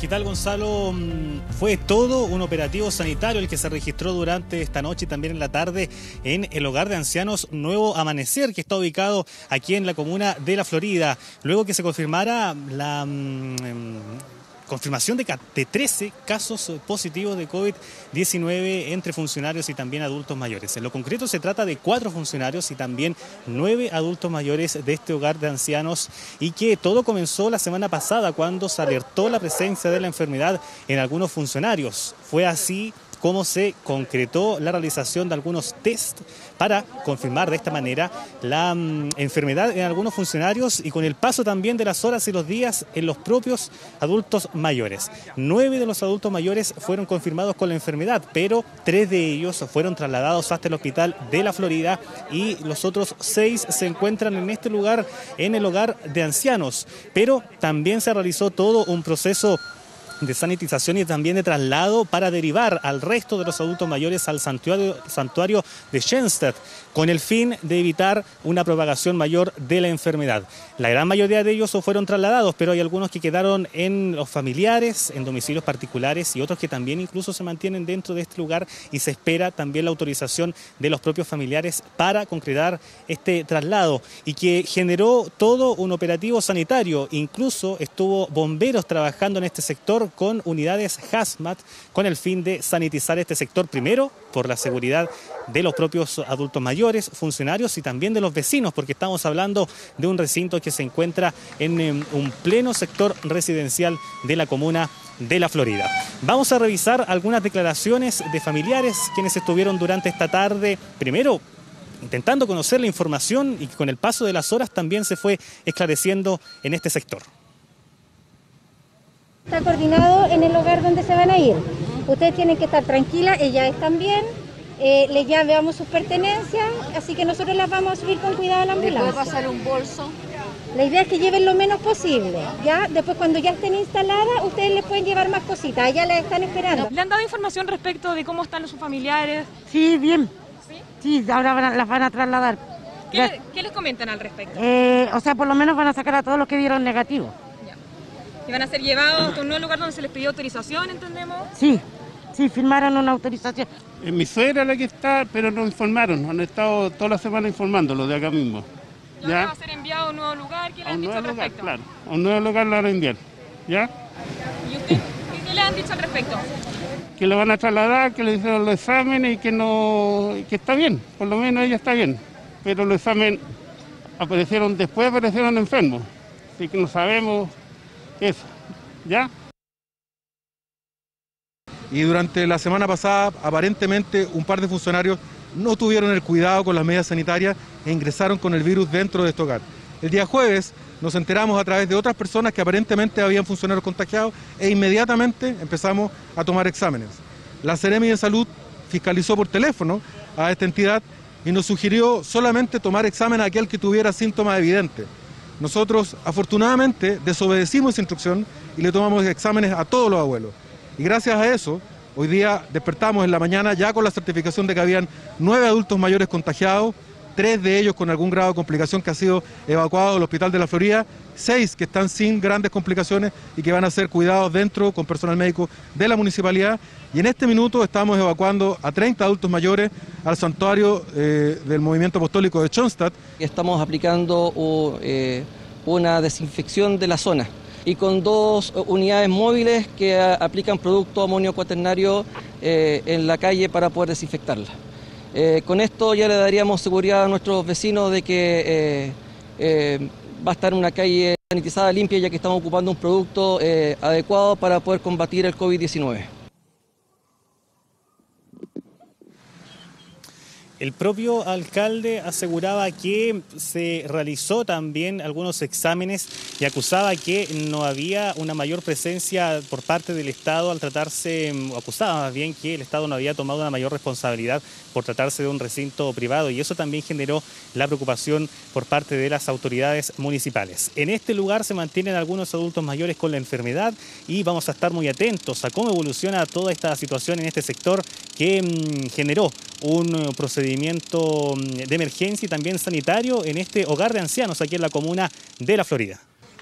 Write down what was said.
¿Qué tal Gonzalo? Mm, fue todo un operativo sanitario el que se registró durante esta noche y también en la tarde en el hogar de ancianos Nuevo Amanecer, que está ubicado aquí en la comuna de La Florida. Luego que se confirmara la mm, em, confirmación de, 13 casos positivos de COVID-19 entre funcionarios y también adultos mayores. En lo concreto se trata de cuatro funcionarios y también nueve adultos mayores de este hogar de ancianos y que todo comenzó la semana pasada cuando se alertó la presencia de la enfermedad en algunos funcionarios. Fue así cómo se concretó la realización de algunos test para confirmar de esta manera la mm, enfermedad en algunos funcionarios y con el paso también de las horas y los días en los propios adultos mayores. Nueve de los adultos mayores fueron confirmados con la enfermedad, pero tres de ellos fueron trasladados hasta el hospital de la Florida y los otros seis se encuentran en este lugar, en el hogar de ancianos. Pero también se realizó todo un proceso de sanitización y también de traslado para derivar al resto de los adultos mayores al santuario, santuario de Schenstedt, con el fin de evitar una propagación mayor de la enfermedad. La gran mayoría de ellos fueron trasladados, pero hay algunos que quedaron en los familiares, en domicilios particulares y otros que también incluso se mantienen dentro de este lugar y se espera también la autorización de los propios familiares para concretar este traslado y que generó todo un operativo sanitario. Incluso estuvo bomberos trabajando en este sector con unidades HAZMAT con el fin de sanitizar este sector primero por la seguridad de los propios adultos mayores, funcionarios y también de los vecinos, porque estamos hablando de un recinto que se encuentra en em, un pleno sector residencial de la comuna de la Florida. Vamos a revisar algunas declaraciones de familiares quienes estuvieron durante esta tarde, primero intentando conocer la información y con el paso de las horas también se fue esclareciendo en este sector. Está coordinado en el hogar donde se van a ir. Ustedes tienen que estar tranquilas, ellas están bien, eh, les llevamos sus pertenencias, así que nosotros las vamos a subir con cuidado a la ambulancia. ¿Puede pasar un bolso? La idea es que lleven lo menos posible, ¿ya? Después cuando ya estén instaladas, ustedes les pueden llevar más cositas, ellas las están esperando. ¿Le han dado información respecto de cómo están sus familiares? Sí, bien. Sí, ahora las van a trasladar. ¿Qué, les comentan al respecto? Eh, o sea, por lo menos van a sacar a todos los que dieron negativo. ¿Y van a ser llevados a un nuevo lugar donde se les pidió autorización, entendemos? Sí, sí, firmaron una autorización. En mi suegra la que está, pero no informaron, han estado toda la semana informándolo de acá mismo. ¿Ya? va a ser enviado a un nuevo lugar? ¿Qué le han dicho al respecto? Claro, a un nuevo lugar lo van a enviar, ¿ya? ¿Y usted qué le han dicho al respecto? Que lo van a trasladar, que le hicieron los exámenes y que no, que está bien, por lo menos ella está bien. Pero los exámenes aparecieron después, aparecieron enfermos, así que no sabemos eso, ¿ya? Y durante la semana pasada, aparentemente, un par de funcionarios no tuvieron el cuidado con las medidas sanitarias e ingresaron con el virus dentro de hogar. El día jueves nos enteramos a través de otras personas que aparentemente habían funcionarios contagiados e inmediatamente empezamos a tomar exámenes. La Ceremi de Salud fiscalizó por teléfono a esta entidad y nos sugirió solamente tomar examen a aquel que tuviera síntomas evidentes. Nosotros, afortunadamente, desobedecimos esa instrucción y le tomamos exámenes a todos los abuelos. Y gracias a eso, hoy día despertamos en la mañana ya con la certificación de que habían nueve adultos mayores contagiados, tres de ellos con algún grado de complicación que ha sido evacuado del Hospital de la Florida, seis que están sin grandes complicaciones y que van a ser cuidados dentro con personal médico de la municipalidad. Y en este minuto estamos evacuando a 30 adultos mayores al santuario eh, del movimiento apostólico de Schoenstatt. Estamos aplicando eh, una desinfección de la zona y con dos unidades móviles que aplican producto amonio cuaternario eh, en la calle para poder desinfectarla. Eh, con esto ya le daríamos seguridad a nuestros vecinos de que eh, eh, va a estar una calle sanitizada, limpia, ya que estamos ocupando un producto adecuado para poder combatir el COVID-19. El propio alcalde aseguraba que se realizó también algunos exámenes y acusaba que no había una mayor presencia por parte del Estado al tratarse, o acusaba más bien que el Estado no había tomado una mayor responsabilidad por tratarse de un recinto privado y eso también generó la preocupación por parte de las autoridades municipales. En este lugar se mantienen algunos adultos mayores con la enfermedad y vamos a estar muy atentos a cómo evoluciona toda esta situación en este sector que mm, generó un eh, procedimiento mm, de emergencia y también sanitario en este hogar de ancianos aquí en la comuna de La Florida.